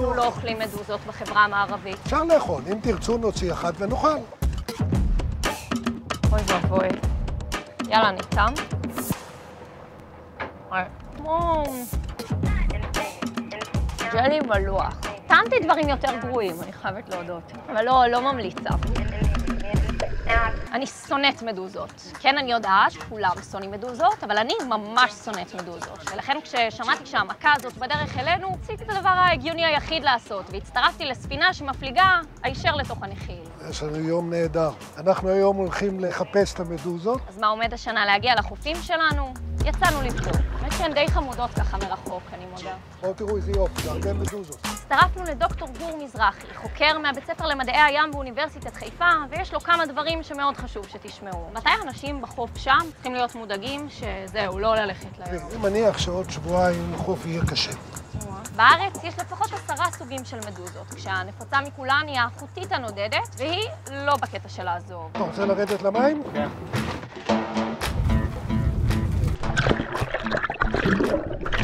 אנחנו לא אוכלים מדוזות בחברה המערבית. אפשר לאכול, אם תרצו נוציא אחת ונאכל. אוי ואבוי. יאללה, ניתם. כמו... ג'לי מלוח. טעמתי דברים יותר גרועים, אני חייבת להודות. אבל לא, לא ממליצה. אני שונאת מדוזות. כן, אני יודעת שכולם שונאים מדוזות, אבל אני ממש שונאת מדוזות. ולכן כששמעתי שהמכה הזאת בדרך אלינו, עשיתי את הדבר ההגיוני היחיד לעשות, והצטרפתי לספינה שמפליגה הישר לתוך הנחיל. יש לנו יום נהדר. אנחנו היום הולכים לחפש את המדוזות. אז מה עומד השנה? להגיע לחופים שלנו? יצאנו לבדוק. שהן די חמודות ככה מרחוק, אני מודה. בואו תראו איזה יופי, זה הרבה מדוזות. הצטרפנו לדוקטור גור מזרחי, חוקר מהבית ספר למדעי הים באוניברסיטת חיפה, ויש לו כמה דברים שמאוד חשוב שתשמעו. מתי אנשים בחוף שם צריכים להיות מודאגים שזהו, לא ללכת לים? אני מניח שעוד שבועיים החוף יהיה קשה. בארץ יש לפחות עשרה סוגים של מדוזות, כשהנפוצה מכולן היא החוטית הנודדת, והיא לא בקטע של לעזוב. אתה רוצה לרדת למים? כן.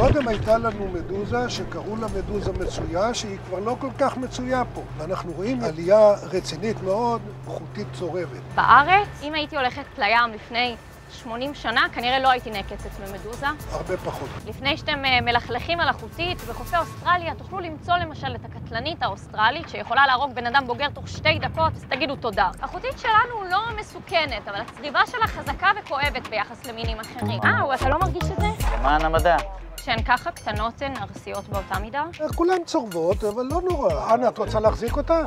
קודם הייתה לנו מדוזה שקראו לה מדוזה מצויה, שהיא כבר לא כל כך מצויה פה. ואנחנו רואים עלייה רצינית מאוד, חוטית צורבת. בארץ, אם הייתי הולכת לים לפני 80 שנה, כנראה לא הייתי נעקצת ממדוזה. הרבה פחות. לפני שאתם אה, מלכלכים על החוטית, בחופי אוסטרליה תוכלו למצוא למשל את הקטלנית האוסטרלית, שיכולה להרוג בן אדם בוגר תוך שתי דקות, אז תגידו תודה. החוטית שלנו לא מסוכנת, אבל הצריבה שלה חזקה וכואבת ביחס למינים אחרים. אה, אתה לא מרגיש את זה? למען המדע. שהן ככה קטנות הן ארסיות באותה מידה? כולן צורבות, אבל לא נורא. אנה, את רוצה להחזיק אותה?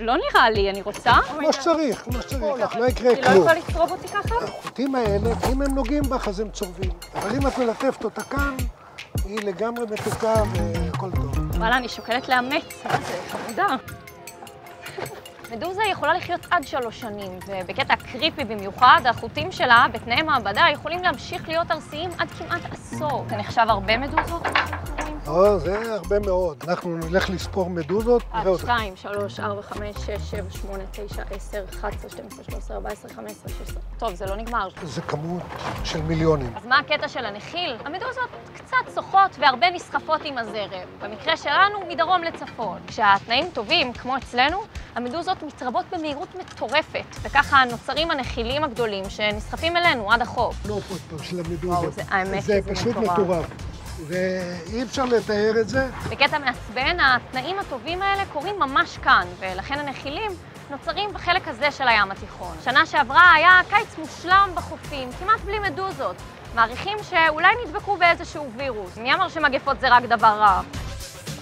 לא נראה לי, אני רוצה. כמו שצריך, כמו שצריך, לך לא יקרה היא לא כלום. יכולה לצרוב אותי ככה? החוטים האלה, אם הם נוגעים בך אז הם צורבים. אבל אם את מלטפת אותה כאן, היא לגמרי מתוקה והכל טוב. וואלה, אני שוקלת לאמץ, מה זה חמודה. מדוזה יכולה לחיות עד שלוש שנים, ובקטע קריפי במיוחד, החוטים שלה בתנאי מעבדה יכולים להמשיך להיות ארסיים עד כמעט עשור. זה נחשב הרבה מדוזות? לא, זה הרבה מאוד. אנחנו נלך לספור מדוזות, נראה עד אותה. שתיים, שלוש, ארבע, חמש, שש, שבע, שמונה, תשע, עשר, אחת עשרה, שתים עשרה, שלוש עשרה, ארבע עשרה, חמש עשרה, שש עשרה. טוב, זה לא נגמר. זה כמות של מיליונים. אז מה הקטע של הנחיל? המדוזות קצת שוחות והרבה נסחפות עם הזרם. במקרה שלנו, מדרום לצפון. כשהתנאים טובים, כמו אצלנו, המדוזות מתרבות במהירות מטורפת, וככה נוצרים הנחילים הגדולים שנסחפים אלינו עד החוף. לא של המדוזה. וואו, זה- האמת זה פשוט. מטורף. ואי אפשר לתאר את זה. בקטע מעצבן, התנאים הטובים האלה קורים ממש כאן, ולכן הנחילים נוצרים בחלק הזה של הים התיכון. שנה שעברה היה קיץ מושלם בחופים, כמעט בלי מדוזות. מעריכים שאולי נדבקו באיזשהו וירוס. מי אמר שמגפות זה רק דבר רע?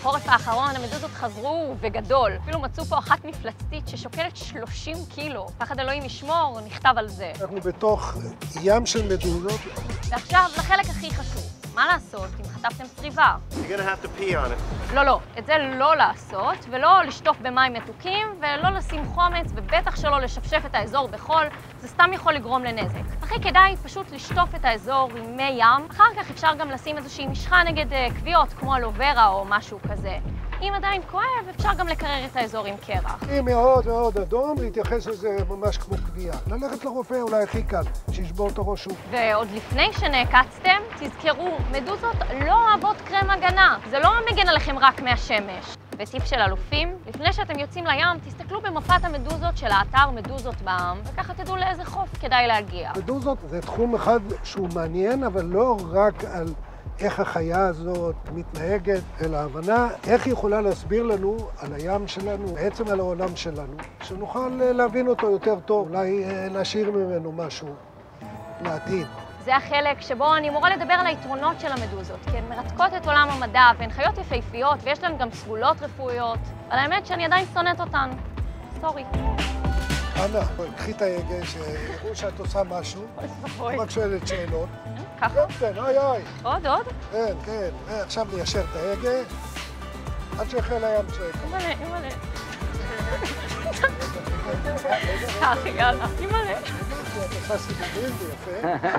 בחורף האחרון המדוזות חזרו בגדול. אפילו מצאו פה אחת מפלצתית ששוקלת 30 קילו. פחד אלוהים ישמור, נכתב על זה. אנחנו בתוך ים של מדוזות. ועכשיו לחלק הכי חשוב. מה לעשות אם חטפתם צריבה? You're gonna have to pee on it. לא, לא, את זה לא לעשות, ולא לשטוף במים מתוקים, ולא לשים חומץ, ובטח שלא לשפשף את האזור בחול, זה סתם יכול לגרום לנזק. הכי כדאי פשוט לשטוף את האזור עם מי ים, אחר כך אפשר גם לשים איזושהי משחה נגד אה, כוויות, כמו אלוברה או משהו כזה. אם עדיין כואב, אפשר גם לקרר את האזור עם קרח. אם מאוד מאוד אדום, להתייחס לזה ממש כמו קביעה. ללכת לרופא אולי הכי קל, שישבור את הראש שוב. ועוד לפני שנעקצתם, תזכרו, מדוזות לא אוהבות קרם הגנה. זה לא מגן עליכם רק מהשמש. וטיפ של אלופים, לפני שאתם יוצאים לים, תסתכלו במפת המדוזות של האתר מדוזות בעם, וככה תדעו לאיזה חוף כדאי להגיע. מדוזות זה תחום אחד שהוא מעניין, אבל לא רק על איך החיה הזאת מתנהגת, אלא הבנה איך היא יכולה להסביר לנו על הים שלנו, בעצם על העולם שלנו, שנוכל אה, להבין אותו יותר טוב, אולי אה, להשאיר ממנו משהו לעתיד. זה החלק שבו אני אמורה לדבר על היתרונות של המדוזות, כי הן מרתקות את עולם המדע, והן חיות יפהפיות, ויש להן גם סגולות רפואיות, אבל האמת שאני עדיין שונאת אותן. סורי. אנא, קחי את ההגה, שיראו שאת עושה משהו, אוי, לא רק שואלת שאלות. ככה? כן, כן, אוי אוי. עוד, עוד? כן, כן. ועכשיו ניישר את ההגה, עד שיחל הים צועק. אימא'לה, אימא'לה. ככה, יאללה, אימא'לה. את עושה סיבובים, זה יפה.